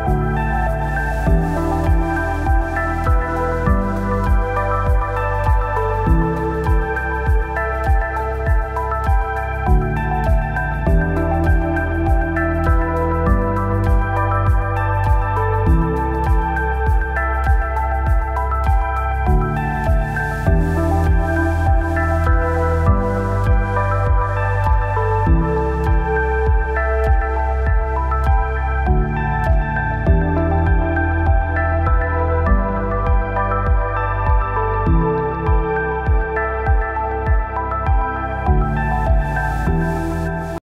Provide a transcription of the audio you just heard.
Bye.